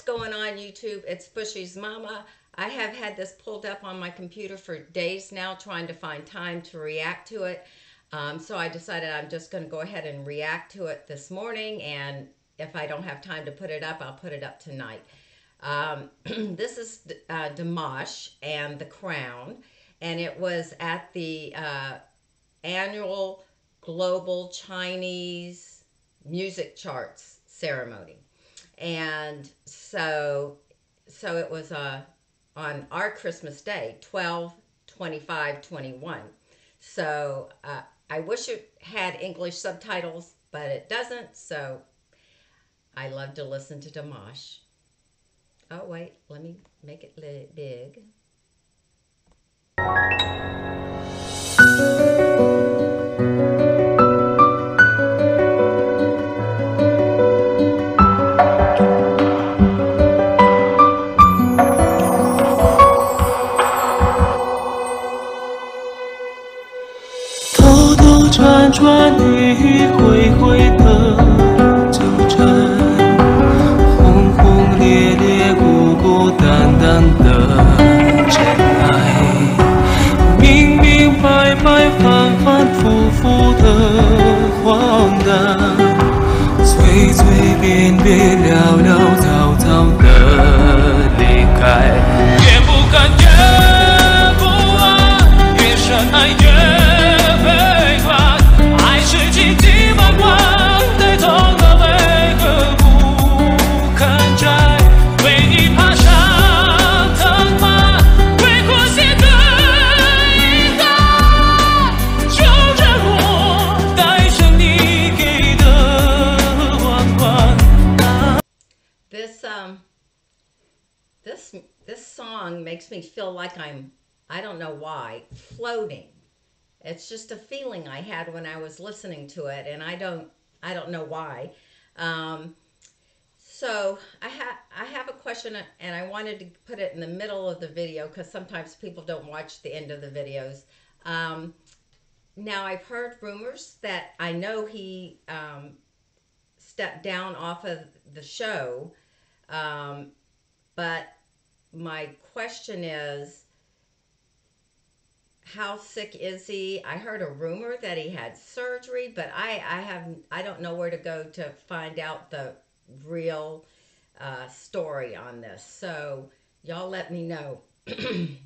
What's going on YouTube? It's Bushy's Mama. I have had this pulled up on my computer for days now trying to find time to react to it. Um, so I decided I'm just going to go ahead and react to it this morning and if I don't have time to put it up, I'll put it up tonight. Um, this is uh, Dimash and The Crown and it was at the uh, annual Global Chinese Music Charts ceremony and so so it was uh, on our Christmas Day, 12, 25, 21. So uh, I wish it had English subtitles, but it doesn't. So I love to listen to Dimash. Oh, wait, let me make it big. 转转迂迂回回的纠缠，轰轰烈烈孤孤单单的真爱，明明白白反反复复的荒诞，随随便便潦潦草草的离开，越不敢越不安，越深爱越。Makes me feel like I'm, I don't know why, floating. It's just a feeling I had when I was listening to it, and I don't, I don't know why. Um, so I have, I have a question, and I wanted to put it in the middle of the video because sometimes people don't watch the end of the videos. Um, now I've heard rumors that I know he um, stepped down off of the show, um, but my question is how sick is he? I heard a rumor that he had surgery, but I, I have I don't know where to go to find out the real uh, story on this. So y'all let me know.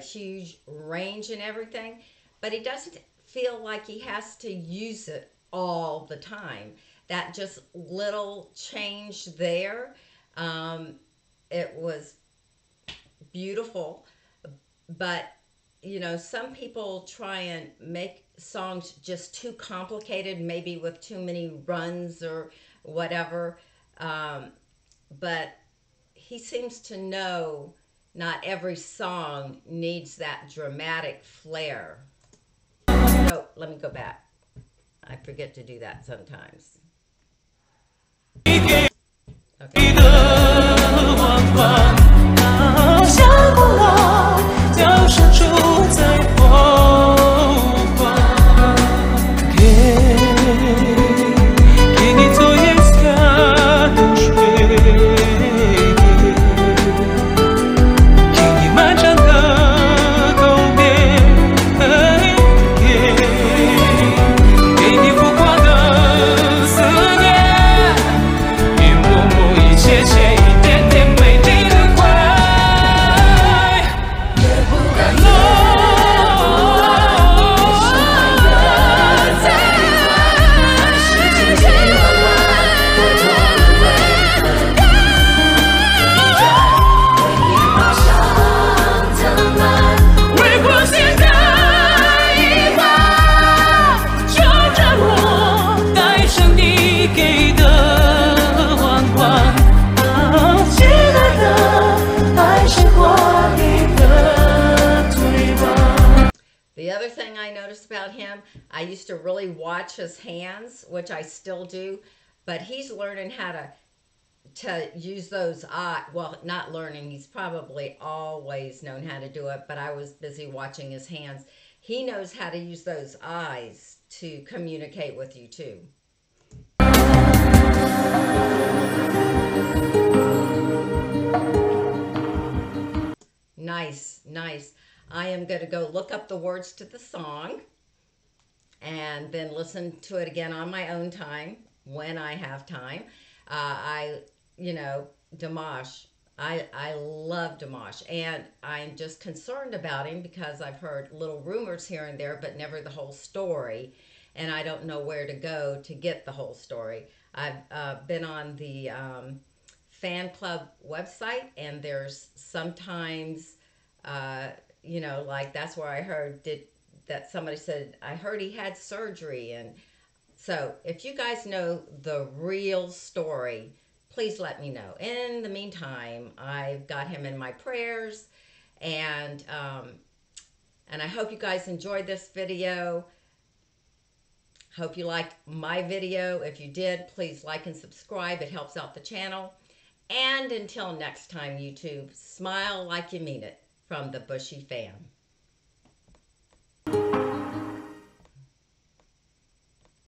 'change and everything, but he doesn't feel like he has to use it all the time. That just little change there, um, it was beautiful, but you know, some people try and make songs just too complicated, maybe with too many runs or whatever. Um, but he seems to know not every song needs that dramatic flair. Oh, let me go back. I forget to do that sometimes. Okay. Other thing I noticed about him, I used to really watch his hands, which I still do, but he's learning how to to use those eye well not learning he's probably always known how to do it but i was busy watching his hands. He knows how to use those eyes to communicate with you too. Nice nice i am going to go look up the words to the song and then listen to it again on my own time when i have time uh, I, you know, Dimash. I I love Dimash, and I'm just concerned about him because I've heard little rumors here and there, but never the whole story, and I don't know where to go to get the whole story. I've uh, been on the um, fan club website, and there's sometimes, uh, you know, like that's where I heard did that somebody said I heard he had surgery and so if you guys know the real story, please let me know. In the meantime, I've got him in my prayers, and um, and I hope you guys enjoyed this video. Hope you liked my video. If you did, please like and subscribe. It helps out the channel. And until next time, YouTube, smile like you mean it from the Bushy Fam.